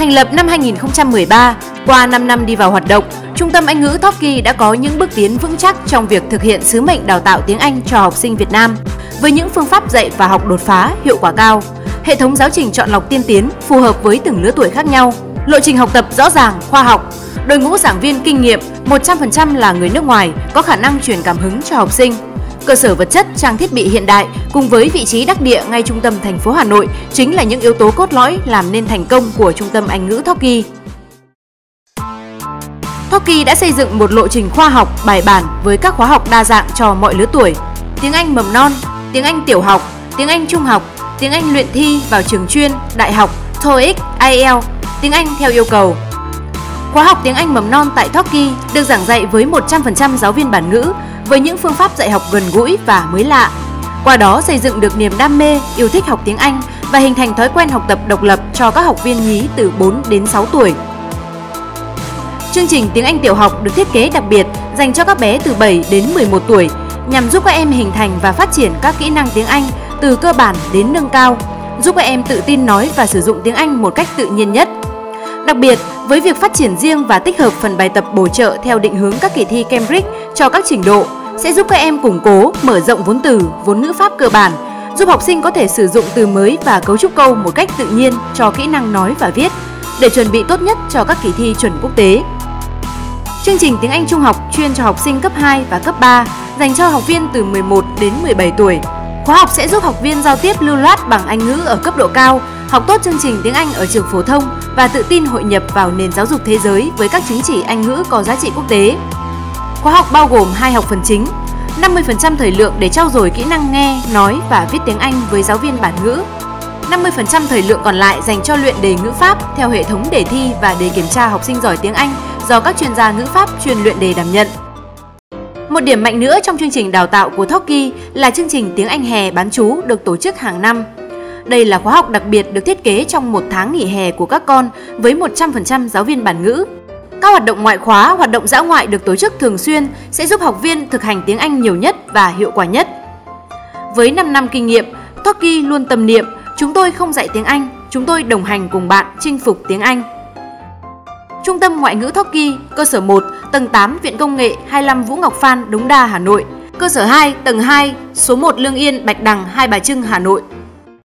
Thành lập năm 2013, qua 5 năm đi vào hoạt động, Trung tâm Anh ngữ Toki đã có những bước tiến vững chắc trong việc thực hiện sứ mệnh đào tạo tiếng Anh cho học sinh Việt Nam với những phương pháp dạy và học đột phá, hiệu quả cao. Hệ thống giáo trình chọn lọc tiên tiến phù hợp với từng lứa tuổi khác nhau, lộ trình học tập rõ ràng, khoa học, đội ngũ giảng viên kinh nghiệm 100% là người nước ngoài có khả năng truyền cảm hứng cho học sinh. Cơ sở vật chất, trang thiết bị hiện đại cùng với vị trí đắc địa ngay trung tâm thành phố Hà Nội chính là những yếu tố cốt lõi làm nên thành công của Trung tâm Anh ngữ Toki. Toki đã xây dựng một lộ trình khoa học, bài bản với các khóa học đa dạng cho mọi lứa tuổi. Tiếng Anh mầm non, tiếng Anh tiểu học, tiếng Anh trung học, tiếng Anh luyện thi vào trường chuyên, đại học, TOEIC, IELTS, tiếng Anh theo yêu cầu. Khóa học tiếng Anh mầm non tại Toki được giảng dạy với 100% giáo viên bản ngữ với những phương pháp dạy học gần gũi và mới lạ. Qua đó xây dựng được niềm đam mê, yêu thích học tiếng Anh và hình thành thói quen học tập độc lập cho các học viên nhí từ 4 đến 6 tuổi. Chương trình tiếng Anh tiểu học được thiết kế đặc biệt dành cho các bé từ 7 đến 11 tuổi nhằm giúp các em hình thành và phát triển các kỹ năng tiếng Anh từ cơ bản đến nâng cao, giúp các em tự tin nói và sử dụng tiếng Anh một cách tự nhiên nhất. Đặc biệt, với việc phát triển riêng và tích hợp phần bài tập bổ trợ theo định hướng các kỳ thi Cambridge cho các trình độ sẽ giúp các em củng cố, mở rộng vốn từ, vốn ngữ pháp cơ bản, giúp học sinh có thể sử dụng từ mới và cấu trúc câu một cách tự nhiên cho kỹ năng nói và viết để chuẩn bị tốt nhất cho các kỳ thi chuẩn quốc tế. Chương trình tiếng Anh trung học chuyên cho học sinh cấp 2 và cấp 3 dành cho học viên từ 11 đến 17 tuổi. Khóa học sẽ giúp học viên giao tiếp lưu loát bằng Anh ngữ ở cấp độ cao, học tốt chương trình tiếng Anh ở trường phổ thông và tự tin hội nhập vào nền giáo dục thế giới với các chứng chỉ Anh ngữ có giá trị quốc tế. Khóa học bao gồm hai học phần chính, 50% thời lượng để trau dồi kỹ năng nghe, nói và viết tiếng Anh với giáo viên bản ngữ. 50% thời lượng còn lại dành cho luyện đề ngữ pháp theo hệ thống đề thi và đề kiểm tra học sinh giỏi tiếng Anh do các chuyên gia ngữ pháp chuyên luyện đề đảm nhận. Một điểm mạnh nữa trong chương trình đào tạo của Toki là chương trình tiếng Anh hè bán chú được tổ chức hàng năm. Đây là khóa học đặc biệt được thiết kế trong một tháng nghỉ hè của các con với 100% giáo viên bản ngữ. Các hoạt động ngoại khóa, hoạt động dã ngoại được tổ chức thường xuyên sẽ giúp học viên thực hành tiếng Anh nhiều nhất và hiệu quả nhất. Với 5 năm kinh nghiệm, Toki luôn tâm niệm chúng tôi không dạy tiếng Anh, chúng tôi đồng hành cùng bạn chinh phục tiếng Anh. Trung tâm Ngoại ngữ Toki, cơ sở 1, tầng 8, Viện Công nghệ 25 Vũ Ngọc Phan, Đống Đa, Hà Nội. Cơ sở 2, tầng 2, số 1 Lương Yên, Bạch Đằng, Hai Bà Trưng, Hà Nội.